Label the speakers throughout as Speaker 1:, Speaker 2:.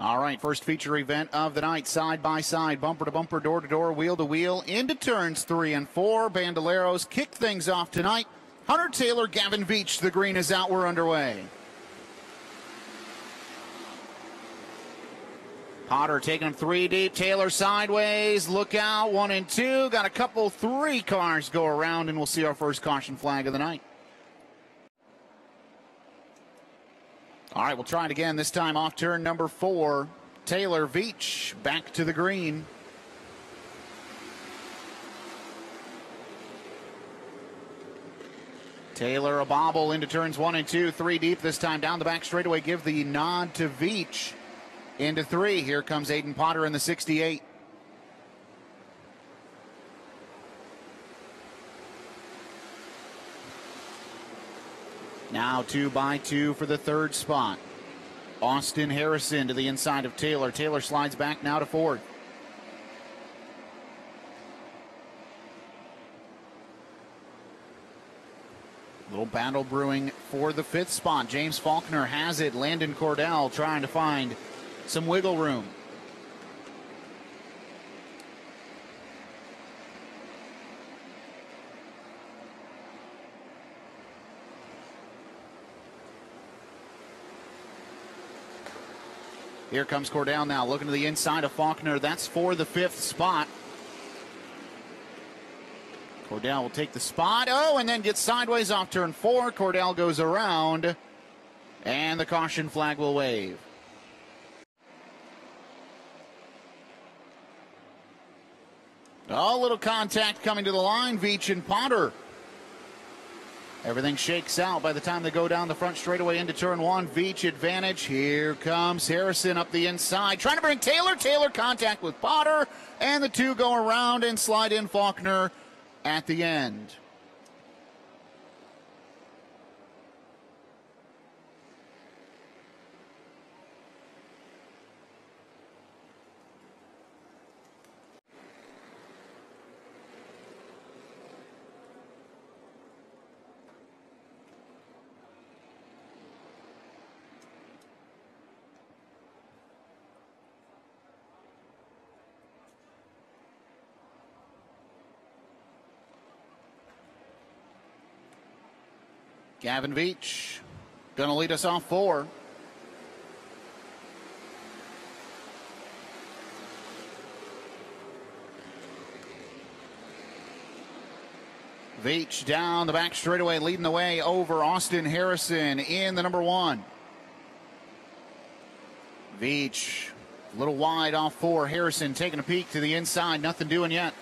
Speaker 1: All right, first feature event of the night, side by side, bumper to bumper, door to door, wheel to wheel, into turns three and four. Bandoleros kick things off tonight. Hunter Taylor, Gavin Veach, the green is out. We're underway. Potter taking him three deep. Taylor sideways. Look out. One and two. Got a couple, three cars go around, and we'll see our first caution flag of the night. All right, we'll try it again. This time off turn number four. Taylor Veach back to the green. Taylor a bobble into turns one and two, three deep this time down the back straightaway. Give the nod to Veach into three. Here comes Aidan Potter in the 68. Now two by two for the third spot. Austin Harrison to the inside of Taylor. Taylor slides back now to Ford. Little battle brewing for the fifth spot. James Faulkner has it. Landon Cordell trying to find some wiggle room. Here comes Cordell now, looking to the inside of Faulkner. That's for the fifth spot. Cordell will take the spot. Oh, and then gets sideways off turn four. Cordell goes around, and the caution flag will wave. Oh, little contact coming to the line. Veach and Potter Everything shakes out by the time they go down the front straightaway into turn one. Veach advantage. Here comes Harrison up the inside, trying to bring Taylor. Taylor contact with Potter, and the two go around and slide in Faulkner at the end. Gavin Veach going to lead us off four. Veach down the back straightaway, leading the way over Austin Harrison in the number one. Veach a little wide off four. Harrison taking a peek to the inside, nothing doing yet.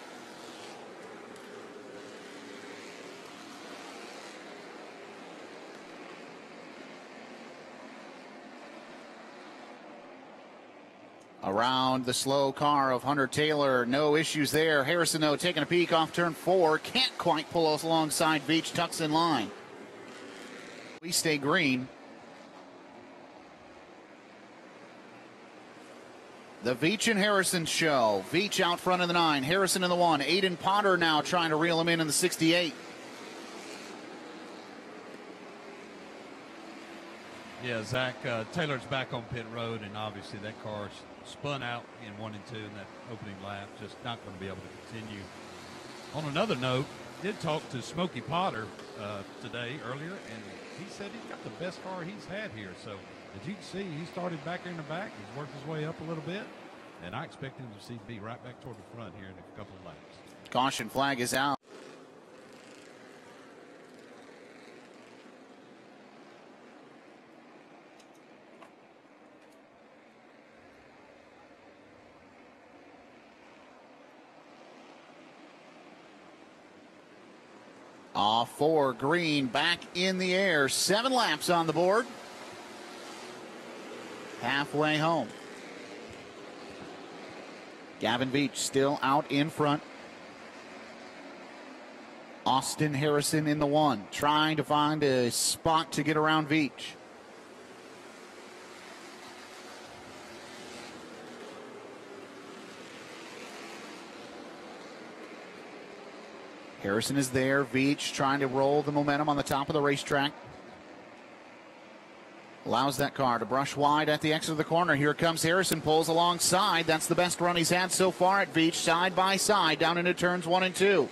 Speaker 1: Around the slow car of Hunter Taylor. No issues there. Harrison, though, taking a peek off turn four. Can't quite pull us alongside Veach. Tucks in line. We stay green. The Veach and Harrison show. Veach out front of the nine. Harrison in the one. Aidan Potter now trying to reel him in in the 68.
Speaker 2: Yeah, Zach, uh, Taylor's back on pit road, and obviously that car spun out in one and two in that opening lap. Just not going to be able to continue. On another note, did talk to Smokey Potter uh, today earlier, and he said he's got the best car he's had here. So as you can see, he started back in the back. He's worked his way up a little bit, and I expect him to see be right back toward the front here in a couple of laps.
Speaker 1: Caution flag is out. Off four, Green back in the air. Seven laps on the board. Halfway home. Gavin Veach still out in front. Austin Harrison in the one, trying to find a spot to get around Veach. Harrison is there. Veach trying to roll the momentum on the top of the racetrack. Allows that car to brush wide at the exit of the corner. Here comes Harrison, pulls alongside. That's the best run he's had so far at Veach, side by side, down into turns one and two.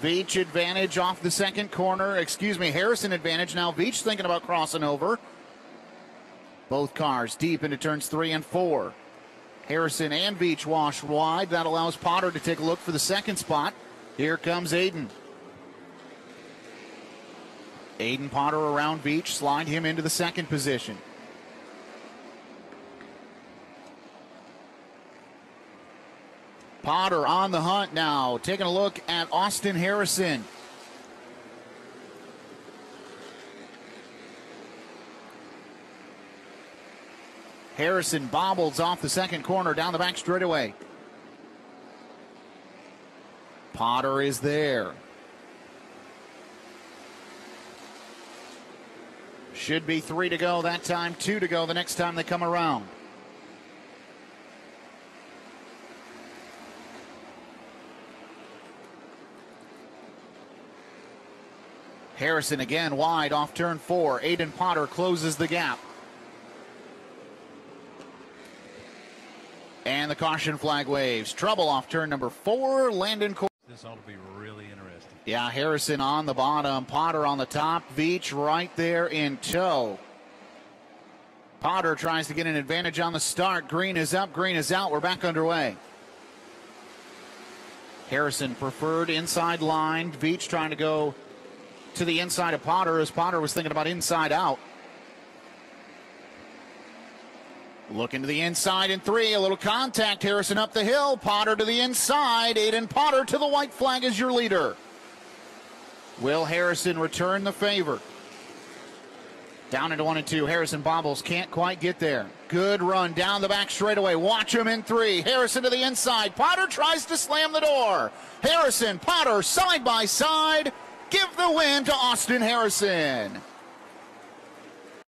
Speaker 1: Veach advantage off the second corner. Excuse me, Harrison advantage. Now Veach thinking about crossing over. Both cars deep into turns three and four. Harrison and Veach wash wide. That allows Potter to take a look for the second spot. Here comes Aidan. Aidan Potter around Veach, slide him into the second position. Potter on the hunt now, taking a look at Austin Harrison. Harrison bobbles off the second corner down the back straightaway. Potter is there. Should be three to go that time, two to go the next time they come around. Harrison again wide off turn four. Aidan Potter closes the gap. And the caution flag waves. Trouble off turn number four. Landon.
Speaker 2: This ought to be really interesting.
Speaker 1: Yeah, Harrison on the bottom, Potter on the top, Veach right there in tow. Potter tries to get an advantage on the start. Green is up, green is out. We're back underway. Harrison preferred inside line. Veach trying to go to the inside of Potter as Potter was thinking about inside out. Looking to the inside in three. A little contact. Harrison up the hill. Potter to the inside. Aidan Potter to the white flag as your leader. Will Harrison return the favor? Down into one and two. Harrison bobbles. Can't quite get there. Good run down the back straightaway. Watch him in three. Harrison to the inside. Potter tries to slam the door. Harrison, Potter side by side. Give the win to Austin Harrison.